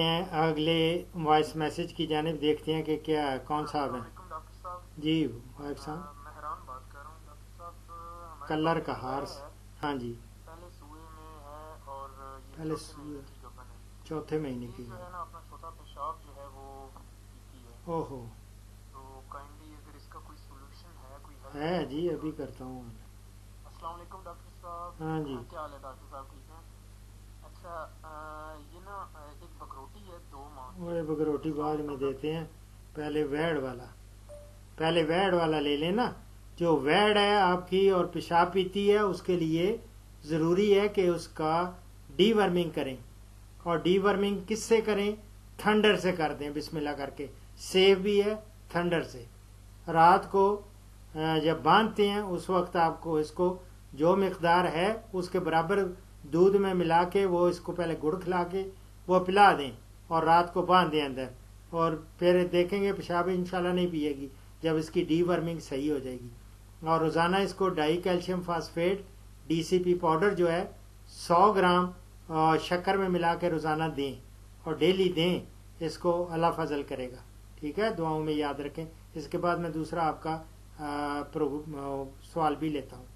हैं। अगले voice message की जानब देखते हैं कि क्या, कौन साहब हैं? जी वाइफ साहब। हूँ कलर का हार हाँ जी। पहले सुए है चौथे महीने की। है है है ओहो। है है जी, अभी करता हूँ। हाँ जी। क्या हाल है, डॉक्टर साहब? ठीक हैं? अच्छा ये ना, एक वो बगरोटी बाद में देते हैं। पहले वैड वाला। पहले वैड वाला ले लेना। जो वैड है आपकी और पेशाब पीती है, उसके लिए ज़रूरी है कि उसका डीवर्मिंग करें। और डीवर्मिंग किससे करें? थंडर से कर दें, बिस्मिल्लाह करके। सेफ़ भी है, थंडर से। रात को जब बांधते हैं, उस वक्त आपको इसको जो मकदार है, उसके बराबर दूध में मिला के वो इसको पहले गुड़ खिला के वो पिला दें। और रात को बाँध दें अंदर। और फिर देखेंगे पेशाब इंशाल्लाह नहीं पिएगी, जब इसकी डीवर्मिंग सही हो जाएगी। और रोज़ाना इसको die calcium phosphate DCP powder जो है 100 ग्राम शक्कर में मिला के रोज़ाना दें और डेली दें, इसको अल्लाह फजल करेगा। ठीक है? दुआओं में याद रखें। इसके बाद मैं दूसरा आपका सवाल भी लेता हूँ।